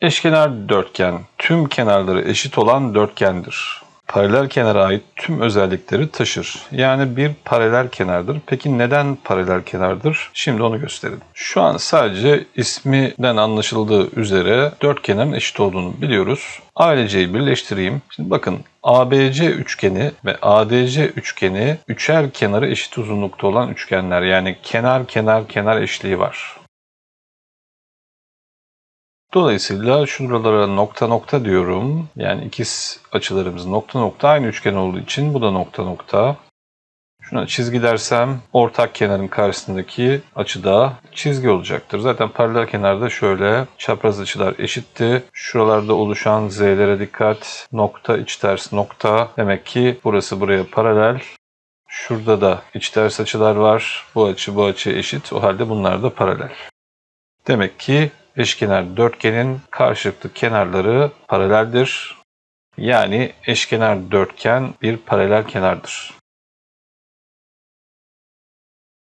Eşkenar dörtgen tüm kenarları eşit olan dörtgendir. Paralel kenara ait tüm özellikleri taşır. Yani bir paralel kenardır. Peki neden paralel kenardır? Şimdi onu gösterelim. Şu an sadece isminden anlaşıldığı üzere dörtgenin eşit olduğunu biliyoruz. ALC'yi birleştireyim. Şimdi bakın ABC üçgeni ve ADC üçgeni üçer kenarı eşit uzunlukta olan üçgenler. Yani kenar kenar kenar eşliği var. Dolayısıyla şuralara nokta nokta diyorum. Yani ikiz açılarımız nokta nokta aynı üçgen olduğu için bu da nokta nokta. Şuna çizgi dersem ortak kenarın karşısındaki açıda çizgi olacaktır. Zaten paralel kenarda şöyle çapraz açılar eşitti. Şuralarda oluşan z'lere dikkat. Nokta iç ters nokta. Demek ki burası buraya paralel. Şurada da iç ters açılar var. Bu açı bu açı eşit. O halde bunlar da paralel. Demek ki eşkenar dörtgenin karşılıklı kenarları paraleldir. Yani eşkenar dörtgen bir paralel kenardır.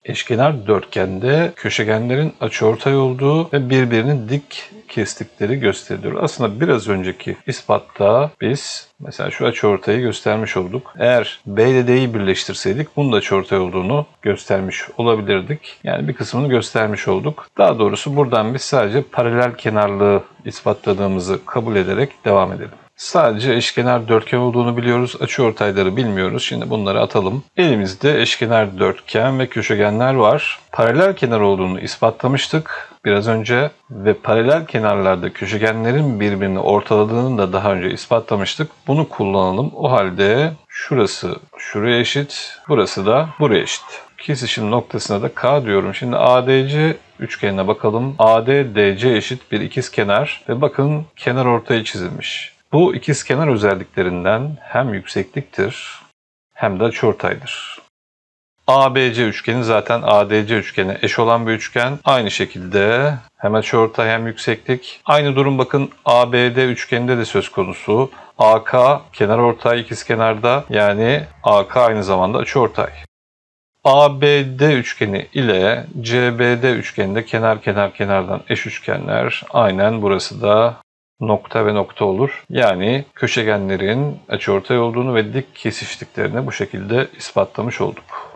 Eşkenar dörtgende köşegenlerin açıortay olduğu ve birbirini dik kestikleri gösteriliyor. Aslında biraz önceki ispatta biz mesela şu açıortayı göstermiş olduk. Eğer B ile D'yi birleştirseydik bunun da açıortay olduğunu göstermiş olabilirdik. Yani bir kısmını göstermiş olduk. Daha doğrusu buradan biz sadece paralel kenarlığı ispatladığımızı kabul ederek devam edelim. Sadece eşkenar dörtgen olduğunu biliyoruz. Açıortayları bilmiyoruz. Şimdi bunları atalım. Elimizde eşkenar dörtgen ve köşegenler var. Paralel kenar olduğunu ispatlamıştık biraz önce ve paralel kenarlarda köşegenlerin birbirini ortaladığını da daha önce ispatlamıştık. Bunu kullanalım. O halde şurası şuraya eşit, burası da buraya eşit. Kesişim noktasına da K diyorum. Şimdi ADC üçgenine bakalım. AD DC eşit bir ikiz kenar ve bakın kenar ortaya çizilmiş. Bu ikizkenar özelliklerinden hem yüksekliktir hem de açıortaydır. ABC üçgeni zaten ADC üçgeni eş olan bir üçgen. Aynı şekilde hem açıortay hem yükseklik. Aynı durum bakın ABD üçgeninde de söz konusu. AK kenar ortay ikizkenarda yani AK aynı zamanda açıortay. ABD üçgeni ile CBD üçgeninde kenar kenar kenardan eş üçgenler. Aynen burası da nokta ve nokta olur. Yani köşegenlerin açıortay olduğunu ve dik kesiştiklerini bu şekilde ispatlamış olduk.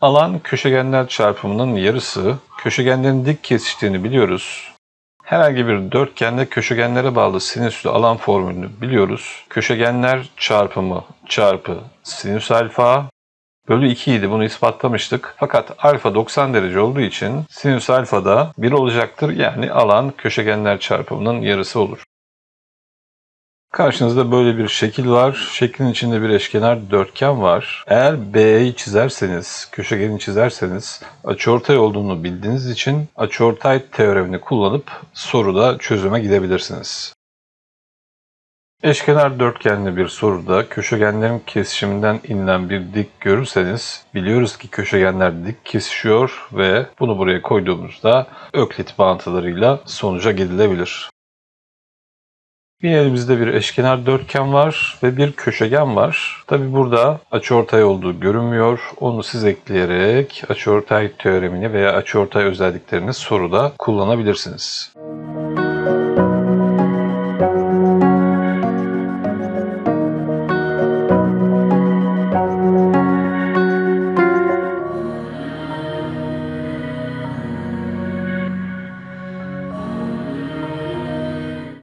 Alan köşegenler çarpımının yarısı. Köşegenlerin dik kesiştiğini biliyoruz. Herhangi bir dörtgende köşegenlere bağlı sinüslü alan formülünü biliyoruz. Köşegenler çarpımı çarpı sinüs alfa Bölü 2 idi bunu ispatlamıştık. Fakat alfa 90 derece olduğu için sinüs alfa da 1 olacaktır. Yani alan köşegenler çarpımının yarısı olur. Karşınızda böyle bir şekil var. Şeklin içinde bir eşkenar dörtgen var. Eğer B'yi çizerseniz, köşegeni çizerseniz açıortay olduğunu bildiğiniz için açıortay teoremini kullanıp soruda çözüme gidebilirsiniz. Eşkenar dörtgenli bir soruda köşegenlerin kesişiminden inilen bir dik görürseniz biliyoruz ki köşegenler dik kesişiyor ve bunu buraya koyduğumuzda öklit bağıntılarıyla sonuca gidilebilir. Bir elimizde bir eşkenar dörtgen var ve bir köşegen var. Tabi burada açıortay olduğu görünmüyor. Onu siz ekleyerek açıortay teoremini veya açıortay özelliklerini soruda kullanabilirsiniz.